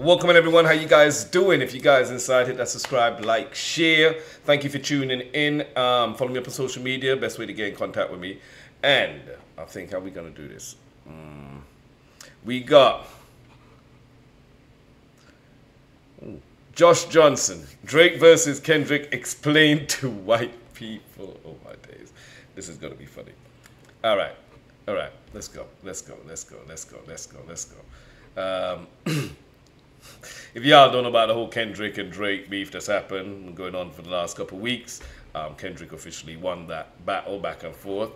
Welcome everyone. How you guys doing? If you guys inside, hit that subscribe, like, share. Thank you for tuning in. Um, follow me up on social media. Best way to get in contact with me. And I think how we gonna do this. Mm, we got Josh Johnson, Drake versus Kendrick explained to white people. Oh my days, this is gonna be funny. All right, all right, let's go, let's go, let's go, let's go, let's go, let's go. Um, if y'all don't know about the whole Kendrick and Drake beef that's happened going on for the last couple of weeks, um, Kendrick officially won that battle back and forth.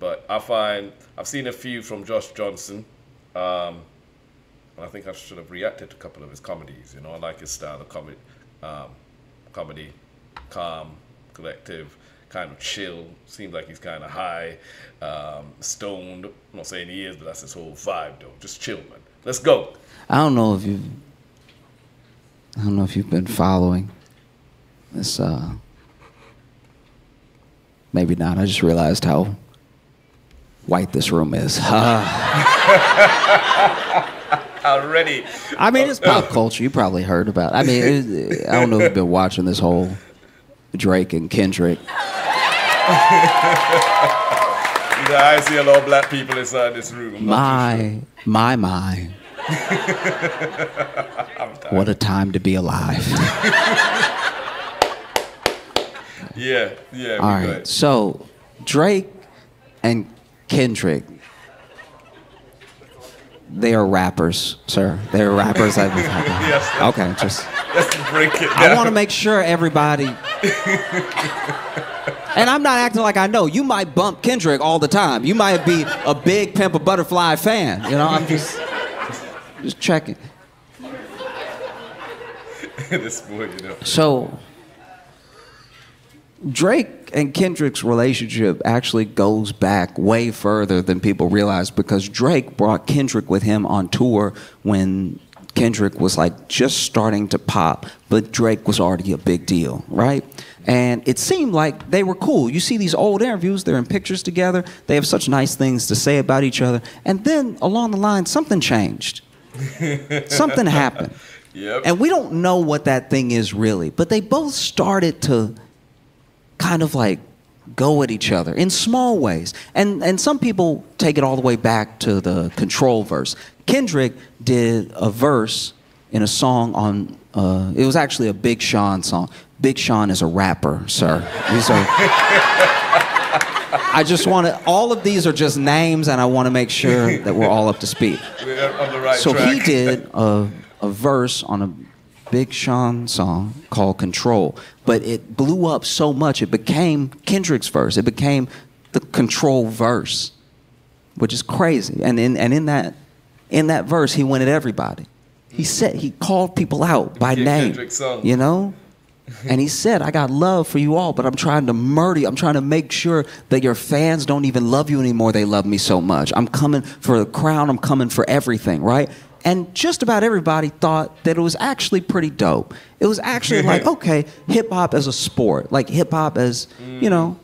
But I find I've seen a few from Josh Johnson. Um, and I think I should have reacted to a couple of his comedies. You know, I like his style of comedy, um, comedy, calm, collective, kind of chill. Seems like he's kind of high, um, stoned. I'm not saying he is, but that's his whole vibe, though. Just chill, man. Let's go. I don't know if you. I don't know if you've been following this. Uh, maybe not. I just realized how white this room is. Already. I mean, it's pop culture. You probably heard about. It. I mean, it, I don't know if you've been watching this whole Drake and Kendrick. Know, I see a lot of black people inside this room. I'm not sure. My, my, my. what a time to be alive. Yeah, yeah. All right. good. So, Drake and Kendrick, they are rappers, sir. They're rappers. I've Yes. Okay, just. Let's break it I want to make sure everybody. And I'm not acting like I know. You might bump Kendrick all the time. You might be a big Pimp a Butterfly fan. You know, I'm just, just checking. this boy, you know. So, Drake and Kendrick's relationship actually goes back way further than people realize because Drake brought Kendrick with him on tour when Kendrick was like just starting to pop, but Drake was already a big deal, right? And it seemed like they were cool. You see these old interviews, they're in pictures together, they have such nice things to say about each other. And then along the line, something changed. Something happened. Yep. And we don't know what that thing is really, but they both started to kind of like go at each other in small ways. And and some people take it all the way back to the control verse. Kendrick did a verse in a song on uh, it was actually a Big Sean song. Big Sean is a rapper, sir. These are I just want to all of these are just names and I want to make sure that we're all up to speed. We're on the right So track. he did a, a verse on a Big Sean song called Control, but it blew up so much it became Kendrick's verse. It became the Control verse, which is crazy. And in and in that in that verse, he went at everybody. He said he called people out by name. Kendrick's song. You know. And he said, I got love for you all, but I'm trying to murder you. I'm trying to make sure that your fans don't even love you anymore. They love me so much. I'm coming for the crown. I'm coming for everything, right? And just about everybody thought that it was actually pretty dope. It was actually like, okay, hip hop as a sport, like hip hop as, you know,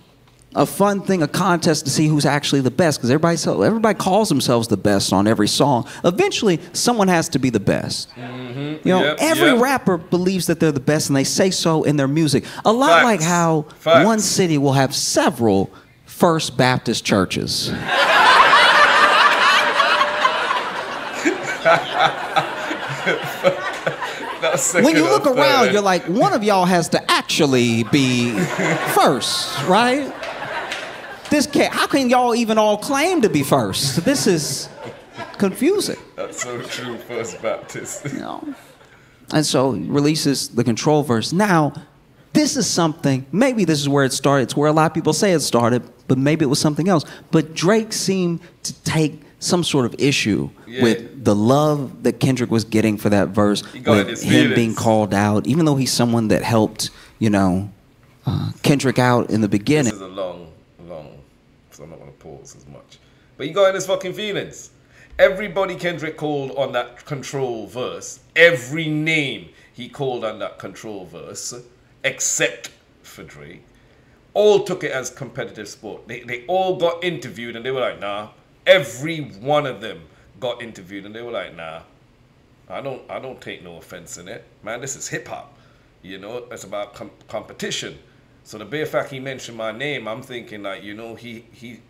a fun thing, a contest to see who's actually the best. Because everybody, so- everybody calls themselves the best on every song. Eventually, someone has to be the best. Mm-hmm. You know, Yep, every yep. rapper believes that they're the best, and they say so in their music. A lot Facts. like how Facts. one city will have several First Baptist churches. When you look around, you're like, one of y'all has to actually be first, right? This can't, how can y'all even all claim to be first? This is confusing. That's so true, First Baptist. you know. And so he releases the control verse. Now, this is something, maybe this is where it started. It's where a lot of people say it started, but maybe it was something else. But Drake seemed to take some sort of issue Yeah. with the love that Kendrick was getting for that verse, He with him being called out, even though he's someone that helped, you know, uh, Kendrick out in the beginning. This is a long, long, so I'm as much. But he got in his fucking feelings. Everybody Kendrick called on that control verse, every name he called on that control verse, except for Drake, all took it as competitive sport. They, they all got interviewed and they were like, nah. Every one of them got interviewed and they were like, nah. I don't I don't take no offense in it, man. This is hip hop, you know. It's about com- competition. So the bare fact he mentioned my name, I'm thinking like you know he he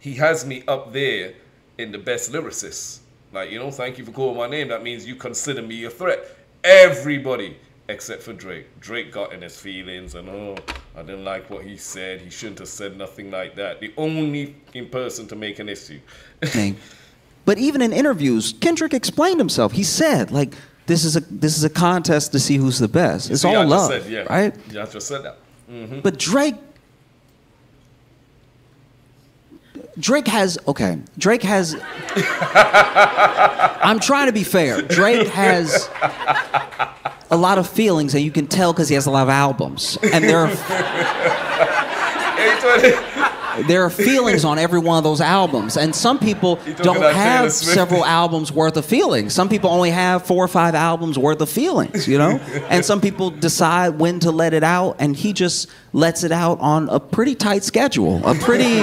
he has me up there in the best lyricists. Like you know, thank you for calling my name. That means you consider me a threat. Everybody except for Drake. Drake got in his feelings and oh, I didn't like what he said. He shouldn't have said nothing like that. The only in person to make an issue. But even in interviews, Kendrick explained himself. He said, like, this is a this is a contest to see who's the best. It's See, all I love, said, yeah. right? Yeah, I just said that. Mm-hmm. But Drake Drake has okay. Drake has I'm trying to be fair. Drake has a lot of feelings and you can tell cuz he has a lot of albums. And there are there are feelings on every one of those albums and some people don't have several albums worth of feelings some people only have four or five albums worth of feelings you know and some people decide when to let it out and he just lets it out on a pretty tight schedule a pretty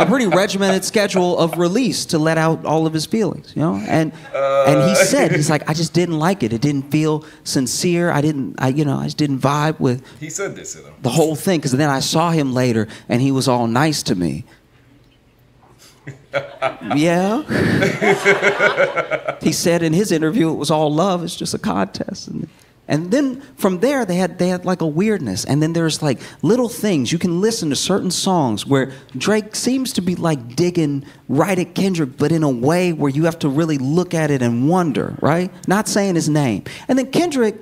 a pretty regimented schedule of release to let out all of his feelings you know and and he uh. said he's like i just didn't like it it didn't feel sincere i didn't i you know i just didn't vibe with He said this, you know. the whole thing because then I saw him later and he was all nice to me. yeah. he said in his interview it was all love, it's just a contest. And, and then from there they had they had like a weirdness. And then there's like little things. You can listen to certain songs where Drake seems to be like digging right at Kendrick, but in a way where you have to really look at it and wonder, right? Not saying his name. And then Kendrick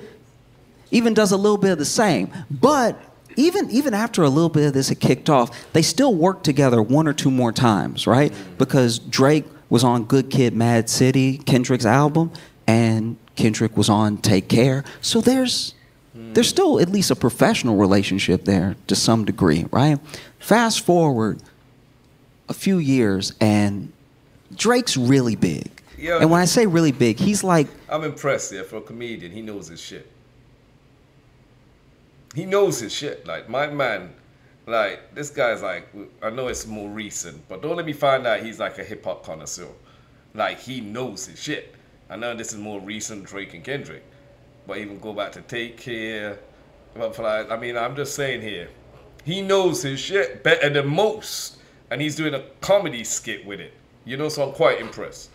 even does a little bit of the same. But even even after a little bit of this had kicked off, they still worked together one or two more times, right? Because Drake was on Good Kid, Mad City, Kendrick's album, and Kendrick was on Take Care. So there's there's still at least a professional relationship there to some degree, right? Fast forward a few years, and Drake's really big. Yeah. And when I say really big, he's like I'm impressed, yeah, for a comedian. He knows his shit. He knows his shit. Like, my man, like, this guy's like, I know it's more recent, but don't let me find out he's like a hip hop connoisseur. Like, he knows his shit. I know this is more recent Drake and Kendrick, but even go back to Take Care. But like, I mean, I'm just saying here, he knows his shit better than most, and he's doing a comedy skit with it. You know, so I'm quite impressed.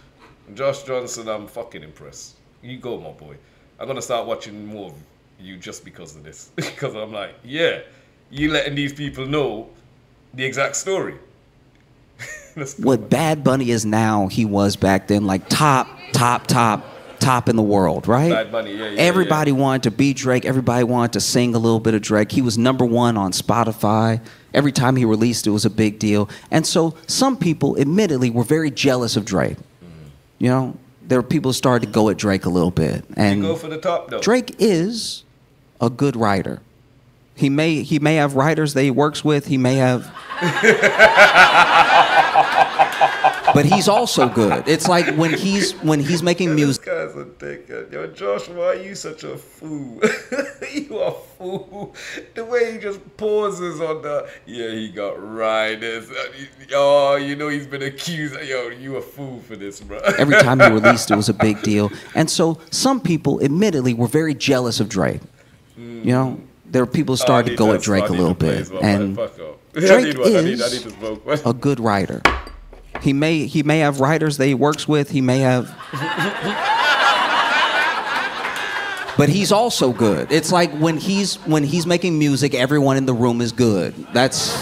Josh Johnson, I'm fucking impressed. You go, my boy. I'm gonna start watching more of you just because of this. because I'm like, yeah, you letting these people know the exact story. Let's go. what Bad Bunny is now, he was back then, like top, top, top, top in the world, right? Bad Bunny, yeah, yeah, Everybody wanted to be Drake. Everybody wanted to sing a little bit of Drake. He was number one on Spotify. Every time he released, it was a big deal. And so some people, admittedly, were very jealous of Drake. You know, there were people who started to go at Drake a little bit. You And go for the top though. Drake is a good writer. He may he may have writers that he works with. He may have, but he's also good. It's like when he's when he's making This music. guy's a dickhead. Yo, Josh, why are you such a fool? you a fool. The way he just pauses on the, yeah, he got riders. Uh, oh, you know he's been accused. Yo, you a fool for this, bro. Every time he released, it was a big deal. And so some people, admittedly, were very jealous of Drake. You know, there were people who Oh, started to go at Drake a little bit. well, And Drake need one. I need, I is need to smoke one. a good writer. He may he may have writers that he works with. He may have, but he's also good. It's like when he's when he's making music, everyone in the room is good. That's.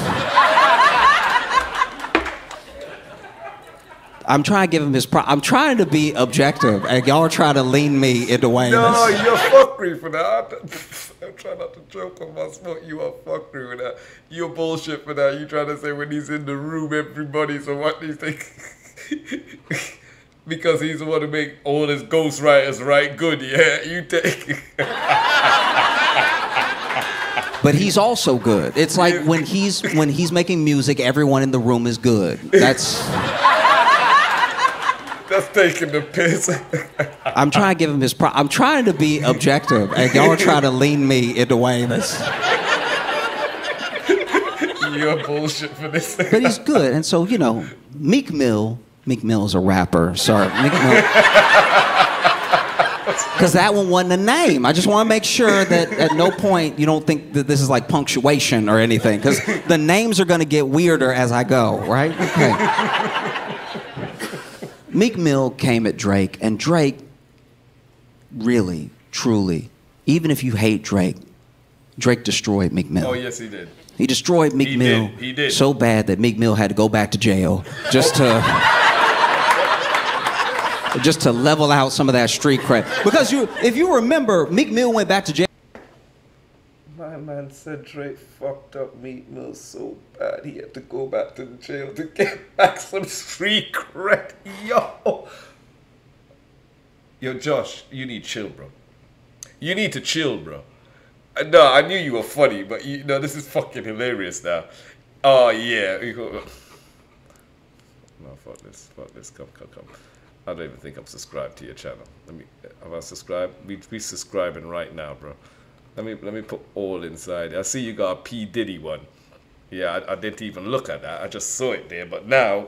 I'm trying to give him his. Pro- I'm trying to be objective, and y'all are trying to lean me into Wayne. No, you're fuckery for that. I'm trying not to joke on my smoke. You are fuckery with that. You're bullshit for that. You trying to say when he's in the room, everybody's a what do you think? because he's the one to make all his ghostwriters write good. Yeah, you take. But he's also good. It's like when he's when he's making music, everyone in the room is good. That's. That's taking the piss. I'm trying to give him his. Pro- I'm trying to be objective, and y'all are trying to lean me into Wayne. That's- you're bullshit for this. But he's good, and so you know, Meek Mill. Meek Mill is a rapper. Sorry, Meek Mill. Because that one wasn't a name. I just want to make sure that at no point you don't think that this is like punctuation or anything. Because the names are going to get weirder as I go, right? Okay. Meek Mill came at Drake, and Drake really, truly, even if you hate Drake, Drake destroyed Meek Mill. Oh yes, he did. He destroyed Meek He Mill did, he did. so bad that Meek Mill had to go back to jail just to just to level out some of that street cred. Because you, if you remember, Meek Mill went back to jail. My man said Drake fucked up Meek Mill so bad he had to go back to the jail to get back some street cred. Yo. Yo, Josh, you need chill, bro. You need to chill, bro. Uh, No, I knew you were funny, but you know this is fucking hilarious now. Oh yeah. No, fuck this. Fuck this. Come, come, come. I don't even think I'm subscribed to your channel. Let me. Have I subscribed? We we subscribing right now, bro. Let me let me put all inside. I see you got a P Diddy one. Yeah, I, I didn't even look at that. I just saw it there. But now,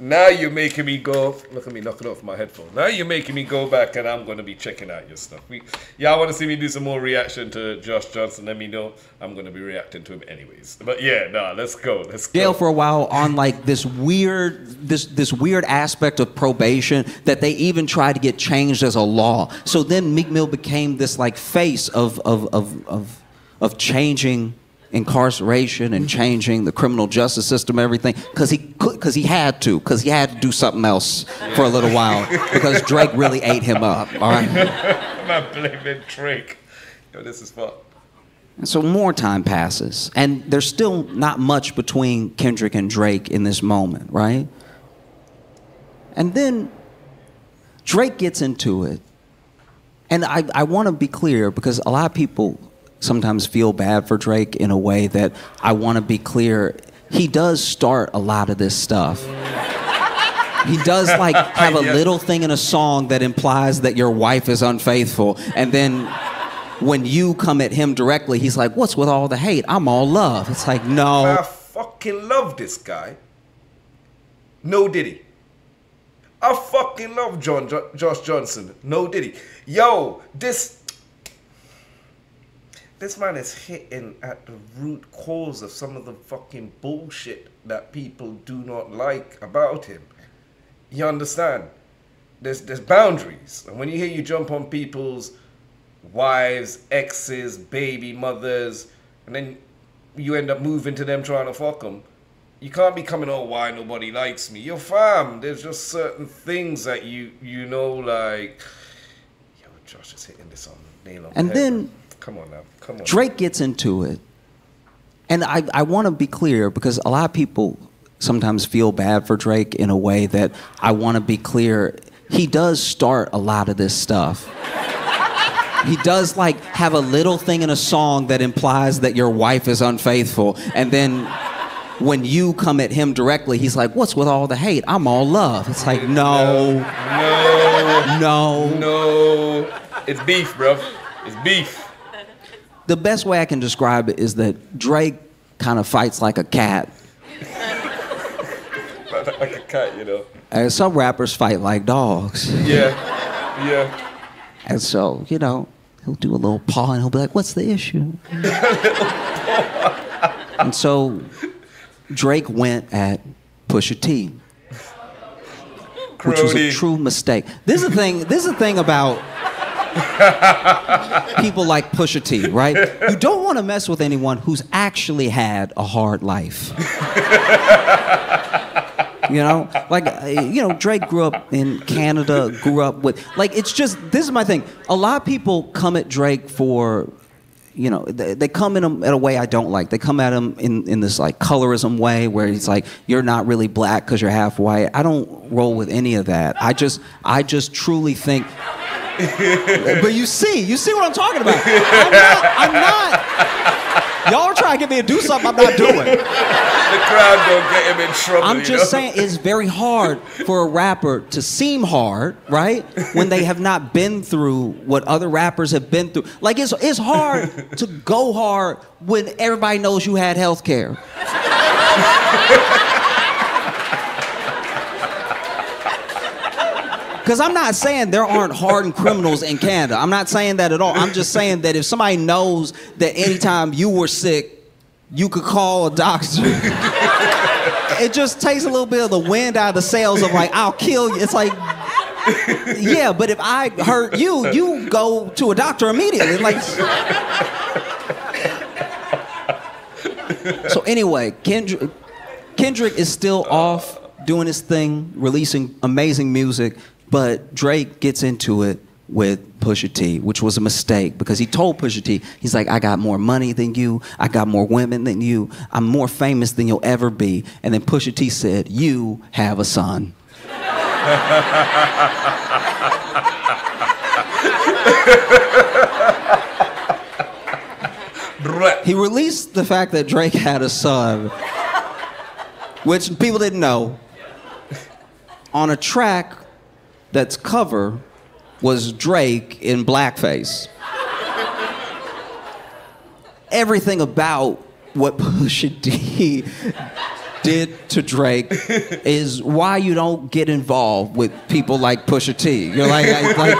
now you're making me go. Look at me knocking off my headphone. Now you're making me go back, and I'm gonna be checking out your stuff. We, y'all want to see me do some more reaction to Josh Johnson? Let me know. I'm gonna be reacting to him anyways. But yeah, nah, let's go. Let's go. jail for a while on like this weird this this weird aspect of probation that they even tried to get changed as a law. So then Meek Mill became this like face of of of of, of changing incarceration and changing the criminal justice system everything because he could because he had to because he had to do something else for a little while because Drake really ate him up all right I'm not blaming Drake. Yo, this is fun. And so more time passes, and there's still not much between Kendrick and Drake in this moment, right? And then Drake gets into it. And I, I want to be clear because a lot of people sometimes feel bad for Drake in a way that I want to be clear. He does start a lot of this stuff. He does like have a Yeah. little thing in a song that implies that your wife is unfaithful. And then when you come at him directly, he's like, What's with all the hate? I'm all love. It's like, No. I fucking love this guy. No Diddy. I fucking love John jo- Josh Johnson. No Diddy. Yo, this this man is hitting at the root cause of some of the fucking bullshit that people do not like about him. You understand? There's there's boundaries, and when you hear you jump on people's wives, exes, baby mothers, and then you end up moving to them trying to fuck them. You can't be coming, oh, why nobody likes me. You're fam. There's just certain things that you you know, like, yo, Josh is hitting this on the nail on the And then. Come on now, come on. Drake gets into it. And I, I want to be clear because a lot of people sometimes feel bad for Drake in a way that I want to be clear. He does start a lot of this stuff. He does like have a little thing in a song that implies that your wife is unfaithful. And then when you come at him directly, he's like, What's with all the hate? I'm all love. It's like, no, No, no. no, it's beef, bro. It's beef. The best way I can describe it is that Drake kind of fights like a cat. like a cat, you know. And some rappers fight like dogs. Yeah, yeah. And so, you know, he'll do a little paw and he'll be like, What's the issue? and so Drake went at Pusha T, which was a true mistake. This is the thing, this is the thing about people like Pusha T, right? You don't want to mess with anyone who's actually had a hard life. You know, like uh, you know, Drake grew up in Canada, grew up with like it's just this is my thing. A lot of people come at Drake for, you know, they, they come in him at a way I don't like. They come at him in in this like colorism way where he's like, you're not really black because you're half white. I don't roll with any of that. I just I just truly think. but you see, you see what I'm talking about. I'm not. I'm not y'all are trying to get me to do something I'm not doing. The crowd gonna get him in trouble. I'm you just know? saying it's very hard for a rapper to seem hard, right? When they have not been through what other rappers have been through. Like it's it's hard to go hard when everybody knows you had health care. Because I'm not saying there aren't hardened criminals in Canada. I'm not saying that at all. I'm just saying that if somebody knows that anytime you were sick, you could call a doctor. it just takes a little bit of the wind out of the sails of like, I'll kill you. It's like, yeah, but if I hurt you, you go to a doctor immediately. Like, so anyway, Kendrick, Kendrick is still off doing his thing, releasing amazing music, but Drake gets into it with Pusha T, which was a mistake because he told Pusha T, he's like, I got more money than you, I got more women than you, I'm more famous than you'll ever be. And then Pusha T said, You have a son. he released the fact that Drake had a son, which people didn't know, on a track that's cover was Drake in blackface. Everything about what Pusha T did to Drake is why you don't get involved with people like Pusha T. You're like, like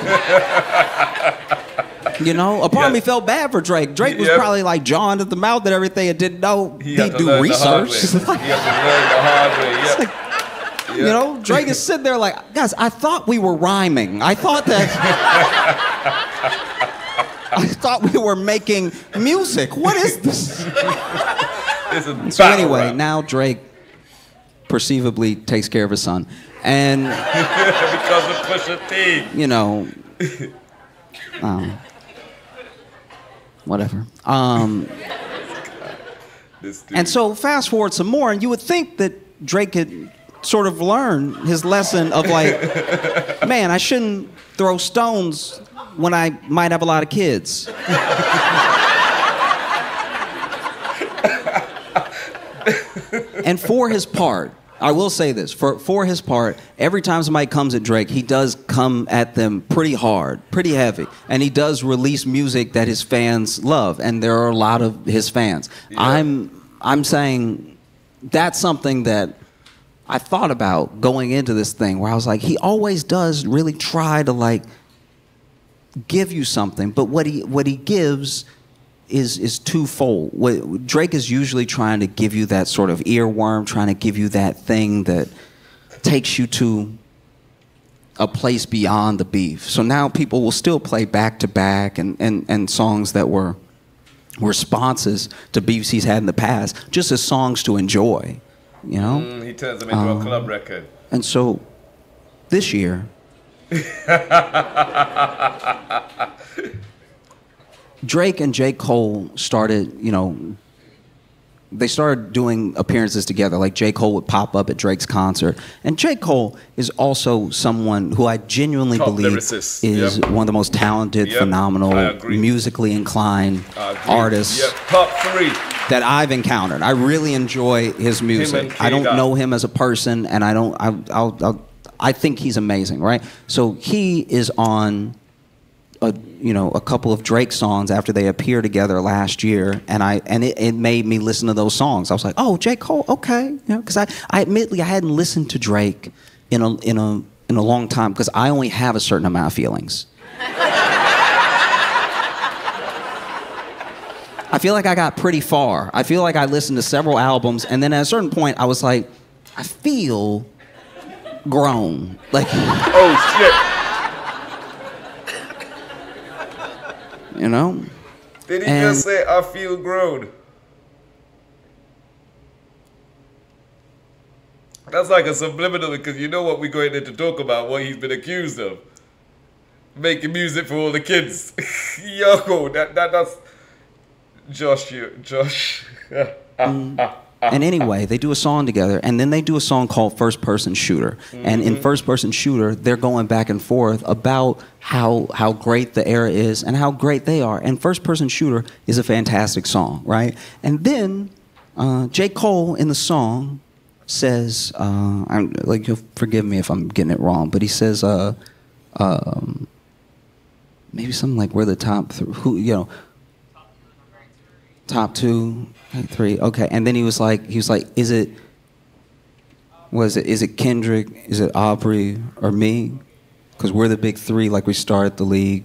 you know, a part of me felt bad for Drake. Drake was probably like John at the mouth and everything and didn't know He he do learn the hard research. He had to learn the hard way. Yep. You know, Drake is sitting there like, guys, I thought we were rhyming. I thought that. I thought we were making music. What is this? So anyway, rap. now Drake perceivably takes care of his son, and because of Pusha T. you know, um, whatever. Um, and so fast forward some more, and you would think that Drake could sort of learn his lesson of like, man, I shouldn't throw stones when I might have a lot of kids. and for his part, I will say this for for his part, every time somebody comes at Drake, he does come at them pretty hard, pretty heavy, and he does release music that his fans love, and there are a lot of his fans. I'm I'm saying that's something that I thought about going into this thing, where I was like, he always does really try to like give you something, but what he what he gives is is twofold. What Drake is usually trying to give you that sort of earworm, trying to give you that thing that takes you to a place beyond the beef. So now people will still play back to back and, and, and songs that were responses to beefs he's had in the past, just as songs to enjoy. You know? Mm, he turns them into Um, a club record. And so this year, Drake and J. Cole started, you know, they started doing appearances together. Like J. Cole would pop up at Drake's concert. And J. Cole is also someone who I genuinely Top believe lyricist, is yep. one of the most talented, Yep, phenomenal, musically inclined artists Yep, top three. That I've encountered. I really enjoy his music. I don't know him as a person, and I don't. I, I'll, I'll, I think he's amazing, right? So he is on, a, you know, a couple of Drake songs after they appeared together last year, and I and it, it made me listen to those songs. I was like, oh, J Cole, okay, you know, because I, I admittedly I hadn't listened to Drake in a in a in a long time because I only have a certain amount of feelings. I feel like I got pretty far. I feel like I listened to several albums, and then at a certain point, I was like, I feel grown. Like, Oh shit. you know? Did he And- just say I feel grown? That's like a subliminal because you know what we're going in to talk about. What he's been accused of, making music for all the kids. Yo, that that that's Josh. You Josh. And anyway, they do a song together, and then they do a song called First Person Shooter. And in First Person Shooter, they're going back and forth about how how great the era is and how great they are. And First Person Shooter is a fantastic song, right? And then uh, J. Cole in the song says, uh, I'm, like, you'll forgive me if I'm getting it wrong, but he says, uh, um, maybe something like we're the top th- who you know top two three okay and then he was like he was like is it was it is it kendrick is it aubrey or me because we're the big three, like we started the league.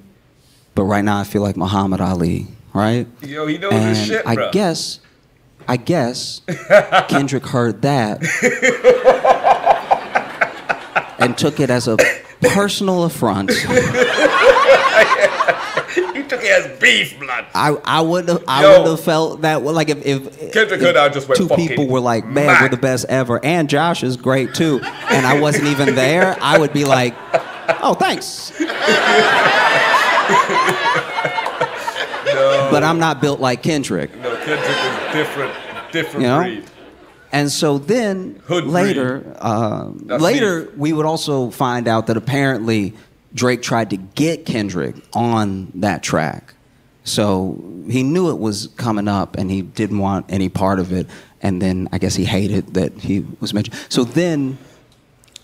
But right now, I feel like Muhammad Ali, right? Yo, he knows and his shit, I bro. guess, I guess Kendrick heard that and took it as a personal affront. He took it as beef, blood. I, I wouldn't have I Yo. wouldn't have felt that like if, if, Kendrick if Lamar just went two people were like man mad. we're the best ever and Josh is great too and I wasn't even there I would be like oh thanks no. but I'm not built like Kendrick No, Kendrick is different, different You know? breed. and so then Hood later uh, later we would also find out that apparently Drake tried to get Kendrick on that track So he knew it was coming up and he didn't want any part of it. And then I guess he hated that he was mentioned. So then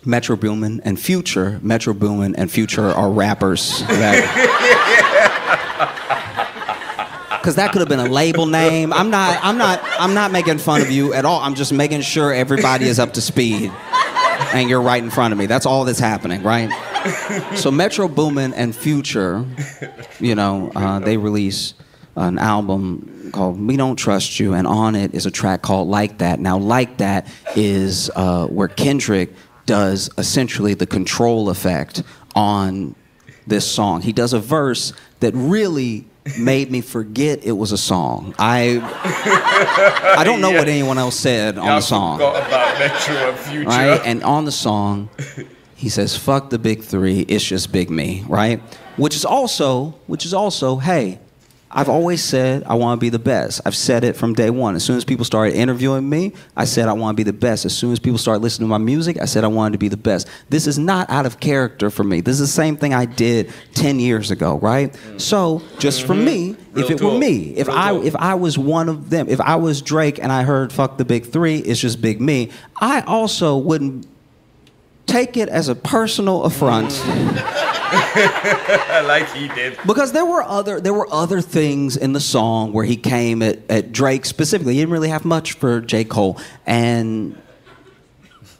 Metro Boomin and Future, Metro Boomin and Future are rappers. Because that could have been a label name. I'm not, I'm, not, I'm not making fun of you at all. I'm just making sure everybody is up to speed and you're right in front of me. That's all that's happening, right? So Metro Boomin and Future, you know, uh, they release an album called "We Don't Trust You," and on it is a track called "Like That." Now, "Like That" is uh, where Kendrick does essentially the control effect on this song. He does a verse that really made me forget it was a song. I I don't know what anyone else said on the song forgot about Metro and Future. right? And on the song, he says, "Fuck the big three, it's just big me," right? Which is also, which is also, hey, I've always said I want to be the best. I've said it from day one. As soon as people started interviewing me, I said I want to be the best. As soon as people started listening to my music, I said I wanted to be the best. This is not out of character for me. This is the same thing I did 10 years ago, right? So, just for mm-hmm. me, Real if it were me, if Real I talk. if I was one of them, if I was Drake and I heard fuck the big 3, it's just big me, I also wouldn't take it as a personal affront like he did. because there were other there were other things in the song where he came at, at Drake specifically. He didn't really have much for J. Cole. And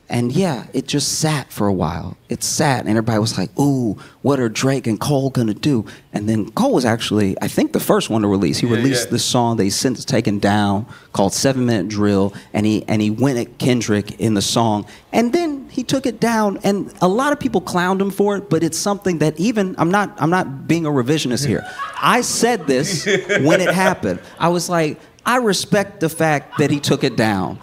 and yeah, it just sat for a while. It sat, and everybody was like, "Ooh, what are Drake and Cole gonna do?" And then Cole was actually, I think, the first one to release. He Yeah, released yeah. this song that he's since taken down called Seven Minute Drill, and he and he went at Kendrick in the song, and then he took it down. And a lot of people clowned him for it, but it's something that even I'm not I'm not being a revisionist here. I said this when it happened. I was like, I respect the fact that he took it down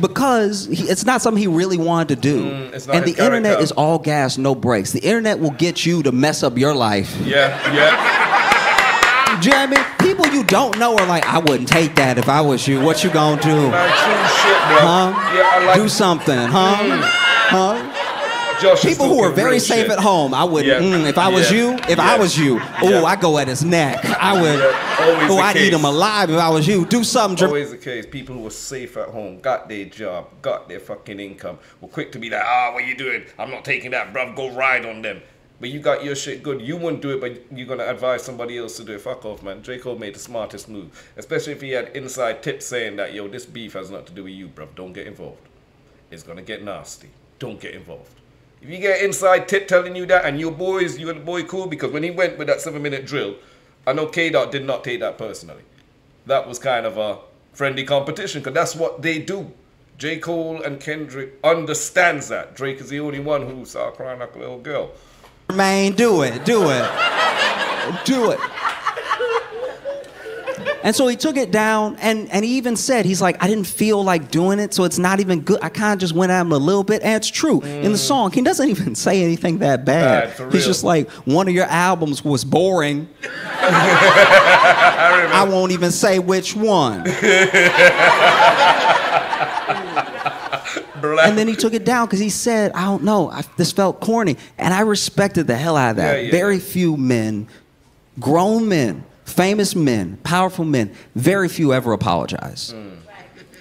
because he, it's not something he really wanted to do. Mm, and the internet is all gas, no brakes. The internet will get you to mess up your life. Yeah, yeah. Do you know what I mean? People you don't know are like, I wouldn't take that if I was you. What you gonna do? Man, shit, bro. Huh? Yeah, like do something, huh? Huh? Josh People who are very safe shit. at home, I would. Yeah. Mm, if I was Yeah. you, if. I was you, oh. I go at his neck. I would. Oh, I'd eat him alive if I was you. Do something. Always the case. People who are safe at home, got their job, got their fucking income, were quick to be like, ah, what you doing? I'm not taking that, bruv. Go ride on them. But you got your shit good. You wouldn't do it, but you're gonna advise somebody else to do it. Fuck off, man. Draco made the smartest move, especially if he had inside tips saying that, yo, this beef has nothing to do with you, bruv. Don't get involved. It's gonna get nasty. Don't get involved. If you get inside tip telling you that, and your boys, you and the boy cool, because when he went with that seven minute drill, I know K Dot did not take that personally that was kind of a friendly competition because that's what they do. J. Cole and Kendrick understands that. Drake is the only one who saw crying like a little girl. Man, do it, do it, do it. And so he took it down, and, and he even said, he's like, I didn't feel like doing it, so it's not even good. I kind of just went at him a little bit, and it's true. In the song, he doesn't even say anything that bad. He's just like, one of your albums was boring. I won't even say which one. And then he took it down because he said, I don't know, I, this felt corny. And I respected the hell out of that. Yeah, yeah. Very few men, grown men, famous men, powerful men, very few ever apologize.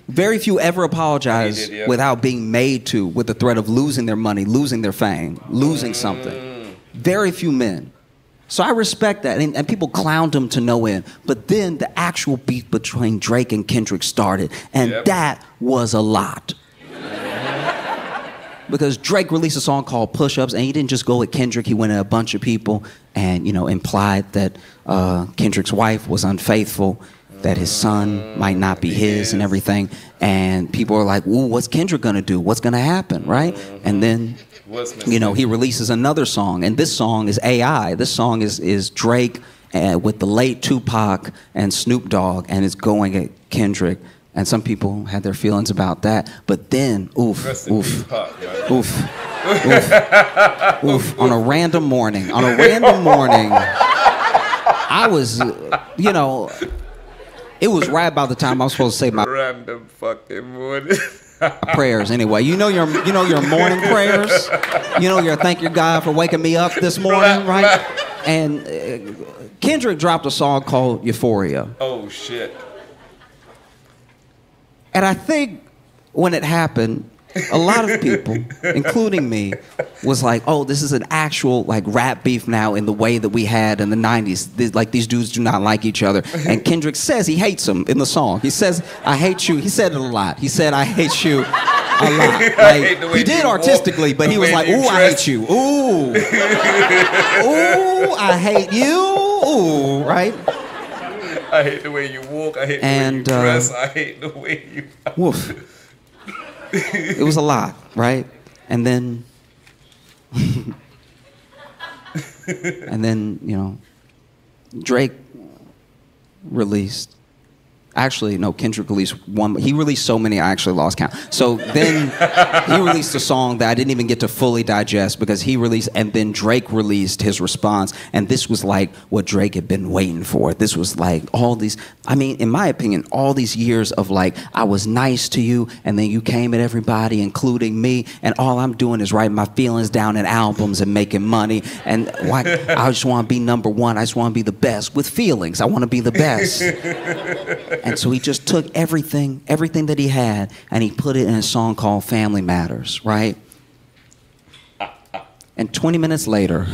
Very few ever apologize. Did, without being made to, with the threat of losing their money, losing their fame, losing Hmm. something. Very few men. So I respect that. And, and people clowned him to no end. But then the actual beef between Drake and Kendrick started. And Yep. that was a lot. Because Drake released a song called Push Ups, and he didn't just go with Kendrick, he went at a bunch of people and, you know, implied that uh, Kendrick's wife was unfaithful, that his son might not be his and everything. And people are like, ooh, what's Kendrick gonna do? What's gonna happen, right? And then, you know, he releases another song, and this song is AI. This song is, is Drake uh, with the late Tupac and Snoop Dogg, and it's going at Kendrick. And some people had their feelings about that. But then, oof, Rest oof. Pac. Oof. Oof. Oof. On a random morning, on a random morning, I was, you know, it was right by the time I was supposed to say my Random fucking morning. prayers anyway. You know your you know your morning prayers. You know your thank your God for waking me up this morning, right? And uh, Kendrick dropped a song called Euphoria. oh shit. And I think when it happened, a lot of people, including me, was like, "Oh, this is an actual like rap beef now in the way that we had in the '90s. Th- Like these dudes do not like each other." And Kendrick says he hates him in the song. He says, "I hate you." He said it a lot. He said, "I hate you." A lot. Like, he did artistically, but he was like, "Ooh, I hate you. Ooh, ooh, I hate you. Ooh, right?" I hate the way you walk. I hate the And, way you uh, dress. I hate the way you. Woof. it was a lot, right? And then, and then you know, Drake released. Actually, no, Kendrick released one. He released so many, I actually lost count. So then he released a song that I didn't even get to fully digest because he released, and then Drake released his response. And this was like what Drake had been waiting for. This was like all these, I mean, in my opinion, all these years of like, I was nice to you, and then you came at everybody, including me, and all I'm doing is writing my feelings down in albums and making money. And why, I just want to be number one. I just want to be the best with feelings. I want to be the best. And so he just took everything, everything that he had, and he put it in a song called Family Matters, right? And 20 minutes later,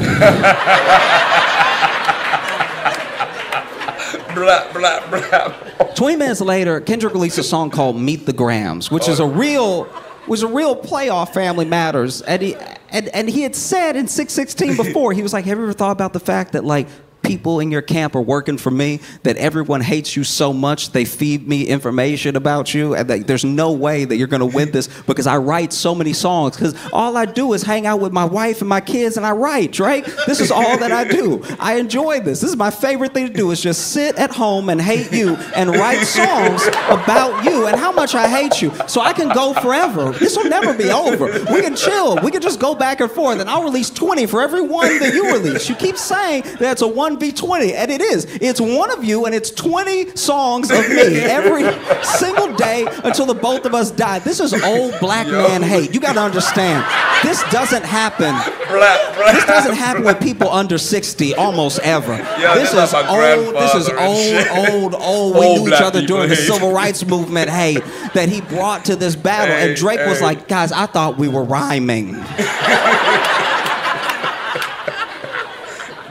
Blah blah blah. 20 minutes later, Kendrick released a song called Meet the Grahams, which is a oh. real was a real play off Family Matters. And he and, and he had said in 616 before, he was like, Have you ever thought about the fact that like people in your camp are working for me, that everyone hates you so much they feed me information about you, and that there's no way that you're gonna win this because I write so many songs. Because all I do is hang out with my wife and my kids and I write, right? This is all that I do. I enjoy this. This is my favorite thing to do is just sit at home and hate you and write songs about you and how much I hate you. So I can go forever. This will never be over. We can chill. We can just go back and forth and I'll release 20 for every one that you release. You keep saying that's that it's a 1v20 and it is. It's one of you and it's 20 songs of me every single day until the both of us die. This is old black man hate. You got to understand. This doesn't happen. Blah blah. This doesn't happen with people under 60 almost ever. Yeah, this is like old, this is and old, old, old. We Old knew each other during the civil rights movement hate that he brought to this battle. Hey, and Drake was like, guys, I thought we were rhyming.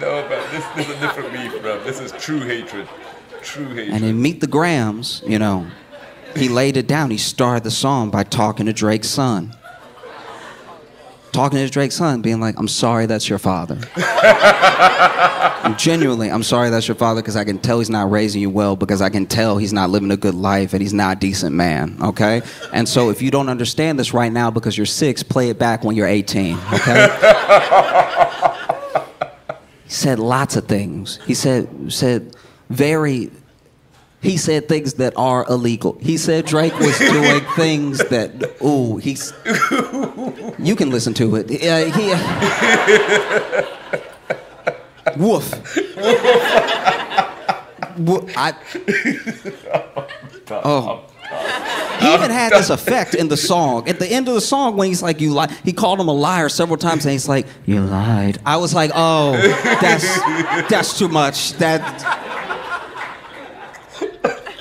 No, bro. This, is a different beef, bro. This is true hatred. True hatred. And in Meet the Grahams, you know, he laid it down. He started the song by talking to Drake's son. Talking to Drake's son, being like, I'm sorry that's your father. Genuinely, I'm sorry that's your father because I can tell he's not raising you well because I can tell he's not living a good life and he's not a decent man, okay? And so if you don't understand this right now because you're six, play it back when you're 18, okay? he said lots of things. He said, said very he said things that are illegal. He said Drake was doing things that, ooh, he's. You can listen to it. Uh, he, woof. Wo- I, oh. He even had this effect in the song. At the end of the song, when he's like, "You lie," he called him a liar several times, and he's like, "You lied." I was like, "Oh, that's that's too much." That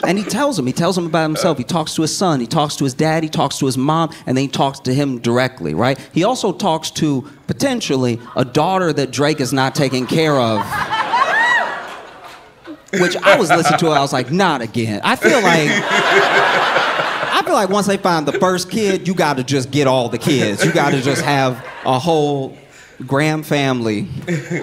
and he tells him, he tells him about himself. He talks to his son, he talks to his dad, he talks to his mom, and then he talks to him directly, right? He also talks to potentially a daughter that Drake is not taking care of. Which I was listening to, I was like, not again. I feel like I feel like once they find the first kid, you got to just get all the kids. You got to just have a whole Graham family,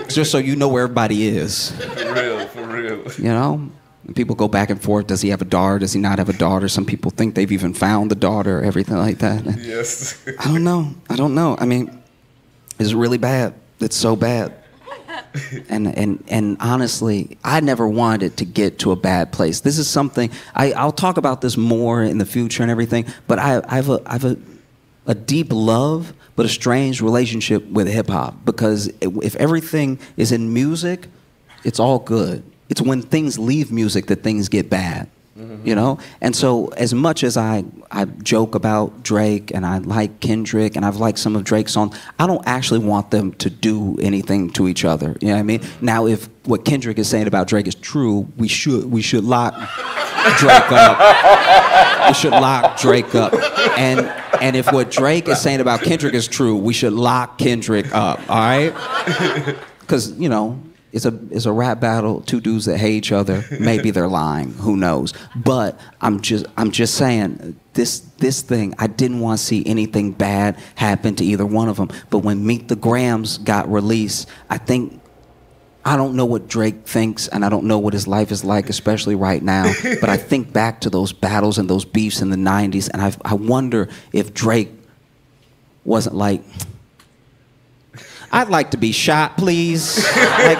just so you know where everybody is. For real, for real. You know, and people go back and forth. Does he have a daughter? Does he not have a daughter? Some people think they've even found the daughter, everything like that. Yes. I don't know. I don't know. I mean, it's really bad. It's so bad. And and and honestly, I never wanted to get to a bad place. This is something I, I'll talk about this more in the future and everything. But I, I have a I have a a deep love, but a strange relationship with hip hop because if everything is in music, it's all good. It's when things leave music that things get bad. Mm-hmm. You know? And so as much as I, I joke about Drake and I like Kendrick and I've liked some of Drake's songs, I don't actually want them to do anything to each other. You know what I mean? Now if what Kendrick is saying about Drake is true, we should we should lock Drake up. We should lock Drake up. And and if what Drake is saying about Kendrick is true, we should lock Kendrick up, all right? Because, you know, it's a it's a rap battle, two dudes that hate each other. Maybe they're lying, who knows? But I'm just I'm just saying this this thing, I didn't want to see anything bad happen to either one of them. But when Meet the Grahams got released, I think I don't know what Drake thinks, and I don't know what his life is like, especially right now. but I think back to those battles and those beefs in the '90s, and I I wonder if Drake wasn't like. I'd like to be shot, please. like,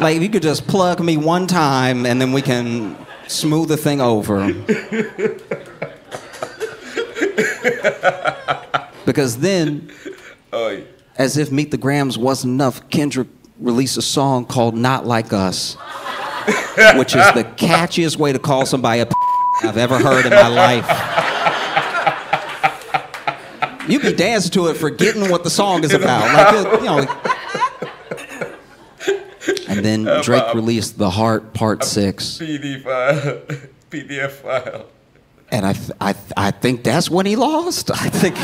like, if you could just plug me one time and then we can smooth the thing over. because then, Oh, as if Meet the Grahams wasn't enough, Kendrick released a song called Not Like Us, which is the catchiest way to call somebody a I've ever heard in my life. You be dancing to it, forgetting what the song is about. Like, you know. And then uh, Drake released The Heart Part 6. PD file, PDF file. And I, th- I, I think that's when he lost. I think.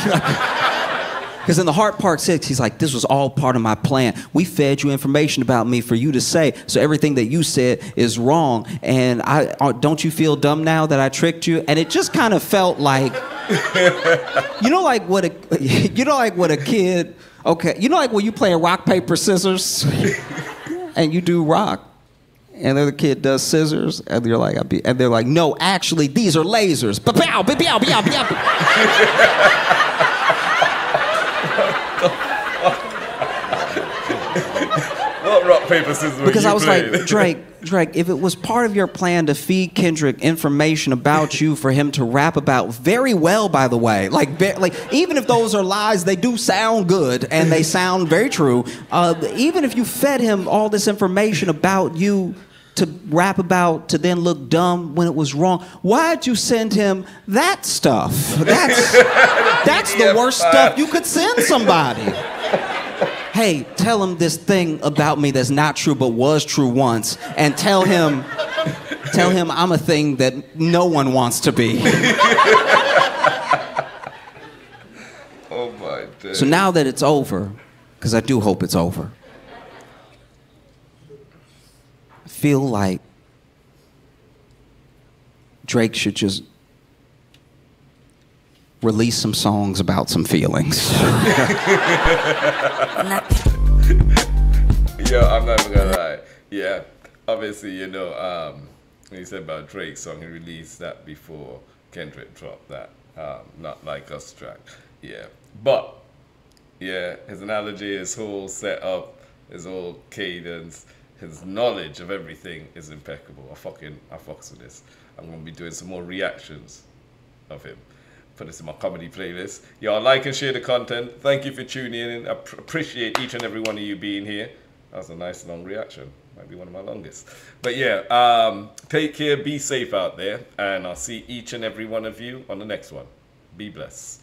Because in the Heart Part 6, he's like, This was all part of my plan. We fed you information about me for you to say. So everything that you said is wrong. And I uh, don't you feel dumb now that I tricked you? And it just kind of felt like, you know, like what a, you know, like what a kid, okay, you know, like when you play a rock, paper, scissors, and you do rock. And then the kid does scissors, and you're like, and they're like, no, actually, these are lasers. Ba-pow, ba-pow, ba-pow, ba-pow. What rock, paper, scissors Because I was playing? like, Drake, Drake, if it was part of your plan to feed Kendrick information about you for him to rap about very well, by the way, like, like even if those are lies, they do sound good and they sound very true. Uh, even if you fed him all this information about you to rap about to then look dumb when it was wrong, why'd you send him that stuff? That's that's the worst stuff you could send somebody hey, tell him this thing about me that's not true but was true once, and tell him, tell him I'm a thing that no one wants to be. oh my God. So now that it's over, because I do hope it's over, I feel like Drake should just release some songs about some feelings. Yo, I'm not even gonna lie. Yeah, obviously, you know, um, when you said about Drake's song, he released that before Kendrick dropped that, um, not like us track. Yeah, but yeah, his analogy, his whole setup, his whole cadence, his knowledge of everything is impeccable. I fucking, I fucks with this. I'm gonna be doing some more reactions of him. Put this in my comedy playlist. Y'all like and share the content. Thank you for tuning in. I pr- appreciate each and every one of you being here. That was a nice long reaction. Might be one of my longest. But yeah, um, take care, be safe out there, and I'll see each and every one of you on the next one. Be blessed.